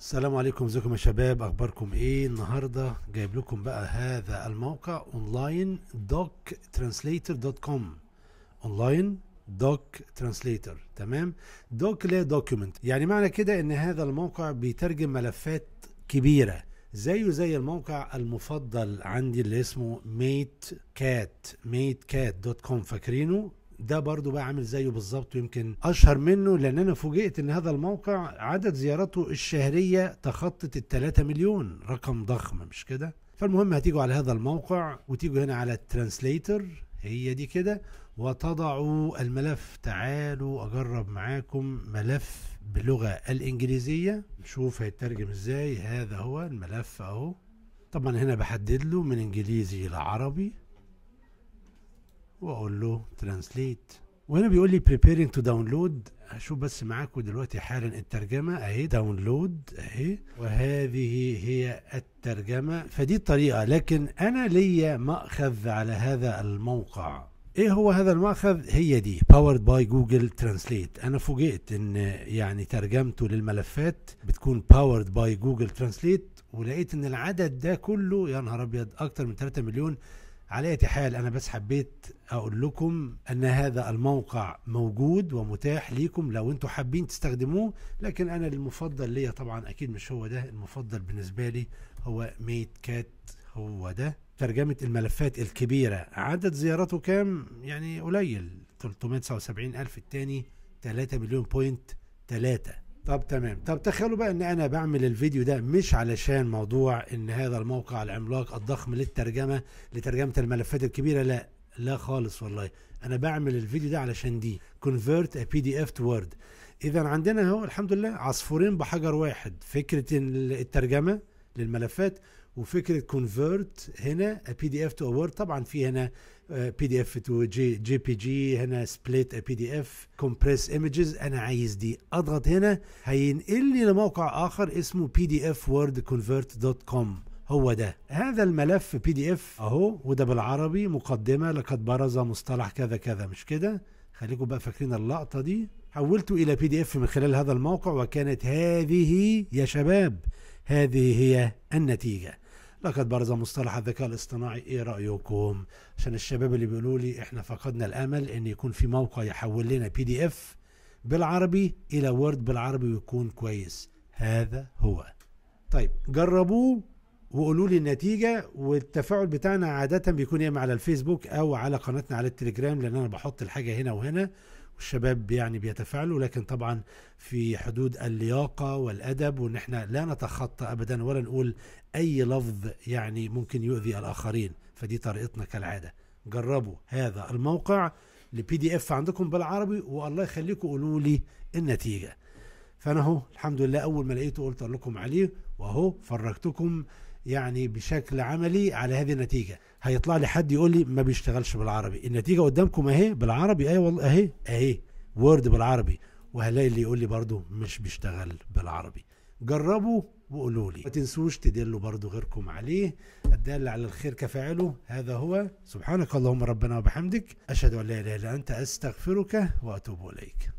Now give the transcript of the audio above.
السلام عليكم ازيكم يا شباب؟ اخباركم إيه؟ النهارده جايب لكم بقى هذا الموقع Online Doc Translator dot com Online Doc Translator تمام؟ doc هي document يعني معنى كده إن هذا الموقع بيترجم ملفات كبيرة زيه زي الموقع المفضل عندي اللي اسمه MateCat MateCat dot com فاكرينه؟ ده برضو بقى عامل زيه بالظبط ويمكن أشهر منه لأن أنا فوجئت إن هذا الموقع عدد زياراته الشهرية تخطت ال 3 مليون رقم ضخم مش كده؟ فالمهم هتيجوا على هذا الموقع وتيجوا هنا على ال translator هي دي كده وتضعوا الملف. تعالوا أجرب معاكم ملف باللغة الإنجليزية نشوف هيترجم إزاي. هذا هو الملف أهو. طبعا هنا بحدد له من إنجليزي لعربي. واقول له translate وهنا بيقول لي preparing to download. هشوف بس معاكم دلوقتي حالا الترجمة. أهي download أهي. وهذه هي الترجمة. فدي الطريقة. لكن أنا ليا مأخذ على هذا الموقع. إيه هو هذا المأخذ؟ هي دي. Powered by Google Translate. أنا فوجئت إن يعني ترجمته للملفات بتكون powered by Google Translate ولقيت إن العدد ده كله يا نهار أبيض أكتر من 3 مليون على اي حال أنا بس حبيت أقول لكم أن هذا الموقع موجود ومتاح ليكم لو أنتم حابين تستخدموه لكن أنا المفضل ليا طبعا أكيد مش هو ده المفضل بالنسبة لي هو ميت كات هو ده. ترجمة الملفات الكبيرة عدد زياراته كام؟ يعني قليل 379 ألف التاني 3 مليون بوينت 3 طب تمام. طب تخيلوا بقى إن أنا بعمل الفيديو ده مش علشان موضوع إن هذا الموقع العملاق الضخم للترجمة لترجمة الملفات الكبيرة لا لا خالص والله. أنا بعمل الفيديو ده علشان دي convert a pdf to word. اذا عندنا أهو الحمد لله عصفورين بحجر واحد. فكرة الترجمة للملفات وفكرة convert هنا PDF to Word طبعا في هنا بي دي اف تو جي جي بي جي هنا split PDF compress images أنا عايز دي أضغط هنا. هينقلني لموقع آخر اسمه PDF Word Convert dot com هو ده. هذا الملف PDF أهو وده بالعربي مقدمة لقد برز مصطلح كذا كذا. مش كده؟ خليكم بقى فاكرين اللقطة دي. حولته إلى PDF من خلال هذا الموقع وكانت هذه يا شباب هذه هي النتيجة. لقد برز مصطلح الذكاء الاصطناعي إيه رأيكم؟ عشان الشباب اللي بيقولوا لي إحنا فقدنا الأمل إن يكون في موقع يحول لنا PDF بالعربي إلى Word بالعربي ويكون كويس. هذا هو. طيب جربوه وقولوا لي النتيجة والتفاعل بتاعنا عادة بيكون يا إما على الفيسبوك أو على قناتنا على التليجرام لأن أنا بحط الحاجة هنا وهنا. والشباب يعني بيتفاعلوا لكن طبعا في حدود اللياقة والأدب وإن إحنا لا نتخطى أبدا ولا نقول أي لفظ يعني ممكن يؤذي الآخرين. فدي طريقتنا كالعادة. جربوا هذا الموقع لبي دي اف عندكم بالعربي والله يخليكم قولوا لي النتيجة. فأنا أهو الحمد لله أول ما لقيته قلت لكم عليه وأهو فرجتكم يعني بشكل عملي على هذه النتيجة. هيطلع لي حد يقول لي ما بيشتغلش بالعربي. النتيجة قدامكم اهي بالعربي؟ اهي والله اهي اهي وورد بالعربي. وهلاقي اللي يقول لي برضو مش بيشتغل بالعربي. جربوا وقولوا لي. ما تنسوش تدلوا برضو غيركم عليه. الدال على الخير كفاعله. هذا هو. سبحانك اللهم ربنا وبحمدك. أشهد أن لا إله إلا أنت أستغفرك وأتوب إليك.